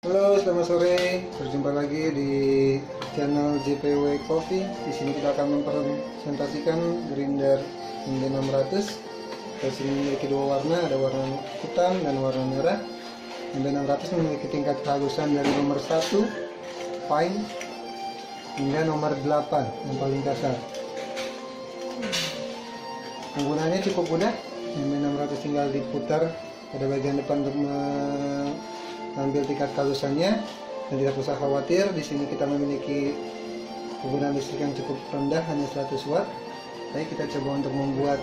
Halo, selamat sore. Berjumpa lagi di channel JPW Coffee. Di sini kita akan mempresentasikan grinder India 600. Kita sini memiliki dua warna, ada warna hitam dan warna merah. India 600 memiliki tingkat kehalusan dari nomor 1 fine hingga nomor 8 yang paling kasar. Penggunaannya cukup mudah. India 600 tinggal diputar pada bagian depan untuk mengambil tingkat kehalusannya dan tidak usah khawatir di sini kita memiliki penggunaan listrik yang cukup rendah hanya 100 watt. Baik kita coba untuk membuat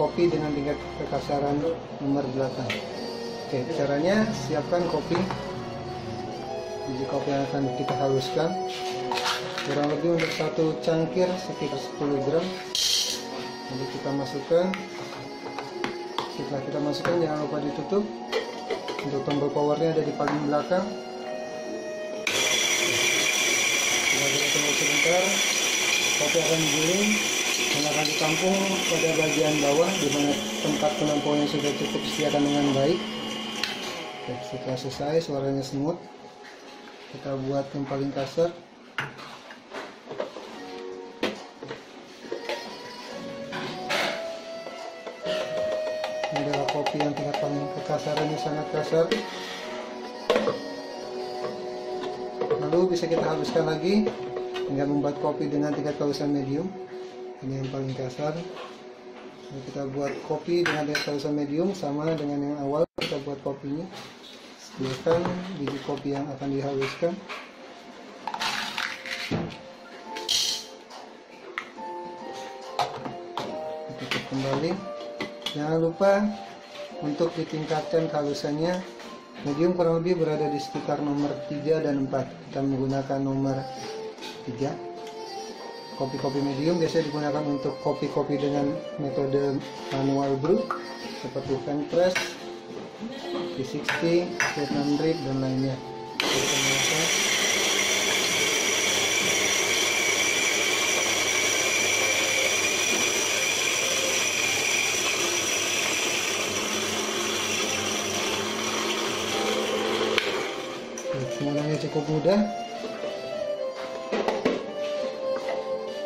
kopi dengan tingkat kekasaran nomor 8 oke caranya siapkan kopi. Biji kopi yang akan kita haluskan. Kurang lebih untuk satu cangkir sekitar 10 gram. Jadi kita masukkan. Setelah kita masukkan jangan lupa ditutup untuk tombol powernya ada di paling belakang. Kita tunggu sebentar. Kopi akan digiling dan akan ditampung pada bagian bawah di mana tempat penampungan sudah cukup disediakan dengan baik. Oke, setelah selesai suaranya smooth. Kita buat yang paling kasar adalah kopi yang tingkat paling kekasarannya sangat kasar. Lalu bisa kita habiskan lagi hingga membuat kopi dengan tingkat kehalusan medium. Ini yang paling kasar. Lalu kita buat kopi dengan tingkat kehalusan medium sama dengan yang awal kita buat kopinya. Sediakan biji kopi yang akan dihaluskan tutup kembali jangan lupa untuk ditingkatkan kehalusannya medium kurang lebih berada di sekitar nomor 3 dan 4 kita menggunakan nomor 3 kopi-kopi medium biasanya digunakan untuk kopi-kopi dengan metode manual brew seperti fan press V60, Vietnam drip dan lainnya semuanya cukup mudah.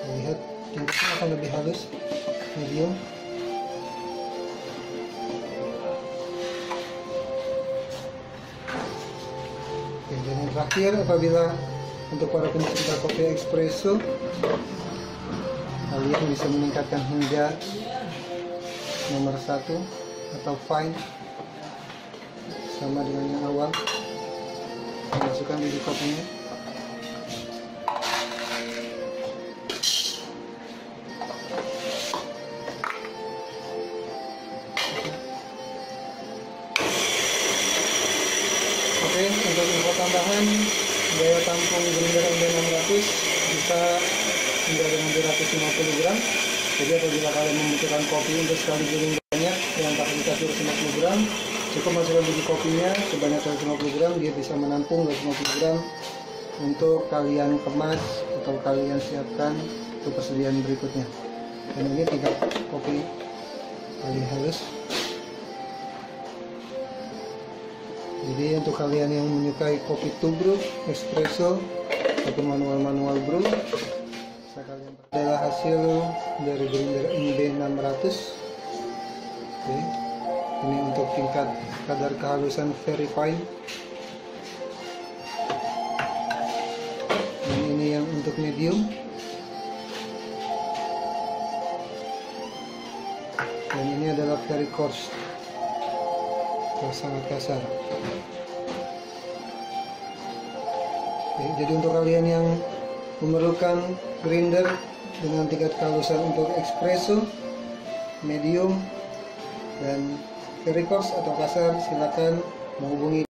Lihat tingkatnya akan lebih halus medium. Oke, dan yang terakhir apabila untuk para pencinta kopi espresso kalian bisa meningkatkan hingga nomor satu atau fine sama dengan yang awal masukkan biji kopinya oke untuk info tambahan daya tampung grinder MD600 bisa hingga dengan 250 gram. Jadi apabila kalian membutuhkan kopi untuk sekali giling banyak dengan kapasitas 250 gram cukup masukkan biji kopinya sebanyak 150 gram dia bisa menampung 250 gram. Untuk kalian kemas atau kalian siapkan untuk persediaan berikutnya. Dan ini tingkat kopi paling halus. Jadi untuk kalian yang menyukai kopi tubruk, espresso ataupun manual-manual brew bisa kalian adalah hasil dari grinder MB 600 oke. untuk tingkat kadar kehalusan very fine dan ini yang untuk medium. Dan ini adalah very coarse. Atau sangat kasar. Jadi untuk kalian yang memerlukan grinder dengan tingkat kehalusan untuk espresso medium dan coarse atau kasar silakan menghubungi